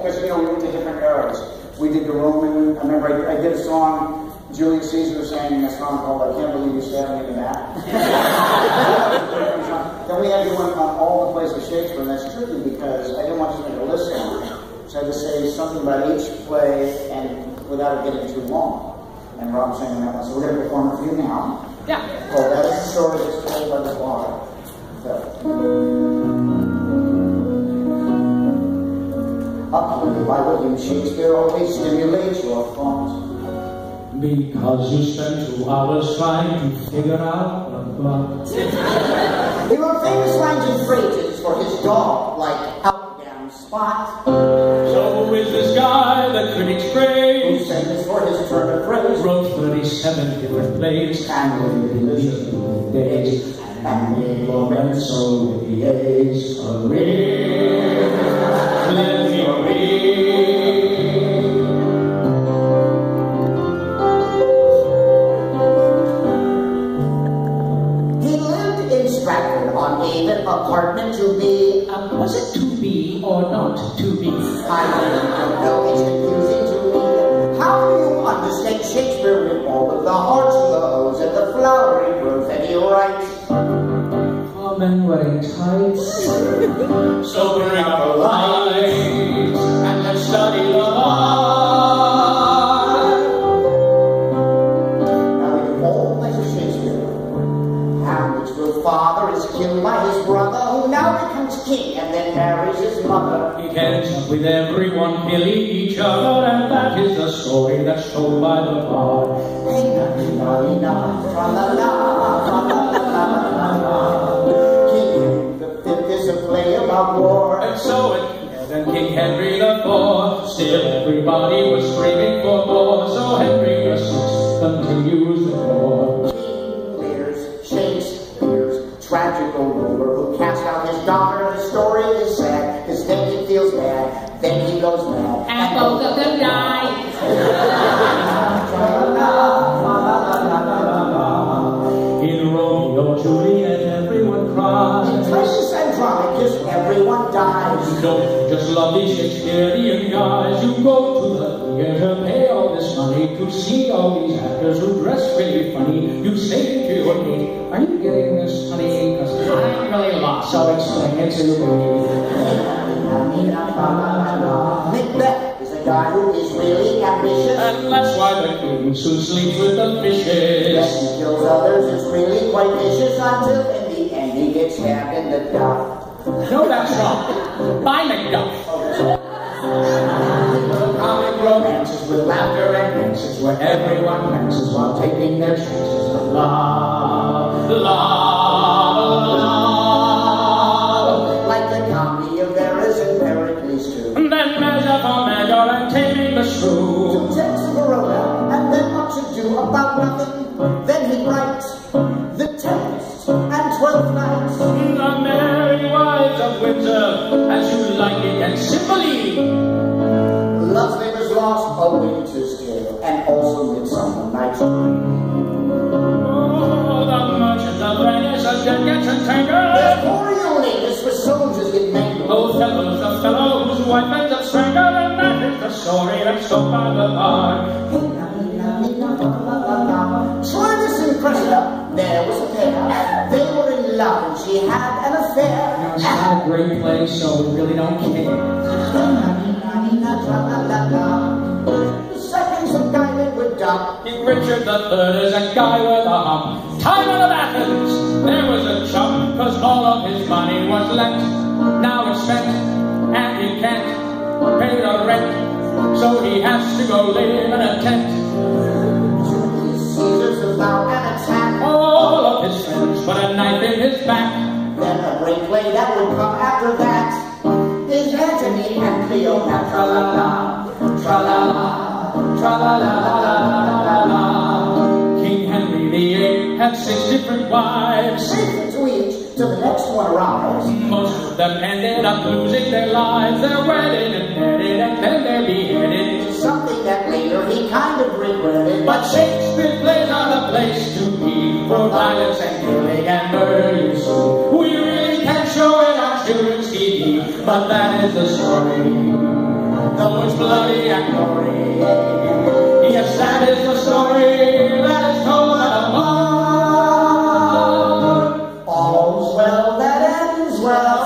because you know we went to different eras. We did the Roman. I remember I, I did a song. Julius Caesar sang a song called "I Can't Believe You're Stabbing Me in the Back." then we had to went on all the plays of Shakespeare, and that's tricky because I didn't want to make a list on it. So I had to say something about each play and without it getting too long. And Rob sang that one. So we're going to perform for you now. Yeah. Well, that is the story that's told by the water. So. Uploaded by William Shakespeare always stimulates your thoughts. Because you spent two hours trying to figure out the plot. He wrote famous lines and phrases for his dog-like out-down spot. So who is this guy the critics Who praise? sings for his turn of phrase. Wrote 37 different plays And in days. And Lorenzo with the ace of real. In on Avon, apartment to be. Um, was it to be or not to be? I really don't know, it's confusing to me. How do you understand Shakespeare with all of the hearts and the O's and the flowery prose that he writes? For men wearing tights. So by his brother, who now becomes king and then marries his mother. He can't with everyone killing each other, and that is the story that's told by the bard. And so it and King Henry the Fourth, still everybody was ruler who cast out his daughter. The story is sad, cause then he feels bad, then he goes mad. And both of them die. In Romeo Juliet, everyone cries. Precious Andronicus, everyone dies. You don't just love these Shakespearean guys. You go to the theater, pay all this money to see all these actors who dress really funny. You say to your mate, So explain it to me. Macbeth is a guy who is really ambitious. And that's why the king sleeps with the fishes. Yes, he kills others, it's really quite vicious until in the end he gets stabbed in the duff. No, that's wrong. By Macduff. Comic romances with laughter and dances Where everyone dances while taking their chances of love. Nothing. Then he writes the Tempest and Twelfth Nights. The merry wives of Windsor, as you like it, and Cymbeline. Love's Labour's Lost, A Winter's Tale, and also Midsummer Night's. Oh, the merchant of Venice, a dead gets There's entangled. Where soldiers get mangled. Othello's the fellow whose wife ends up strangled, and that is the story that's told by the. Love and she had an affair. Now, it's not a great place, so we really don't care. The second's a guy that would dump. King Richard III is a guy with a hump. Timon of Athens, there was a chump, cause all of his money was lent. Now it's spent, and he can't pay the rent, so he has to go live in a tent. His back. Then a great play that would come after that is Antony and Cleopatra. La la, tra la la, tra la la la la la la. King Henry VIII had six different wives. Faithful to each till the next one arrives. Most of them ended up losing their lives. They're wedded and deaded, and then they're beheaded. Something that later he kind of regretted. But Shakespeare plays the story. though it's bloody and gory. Yes, that is the story that is told at a bar. All's well that ends well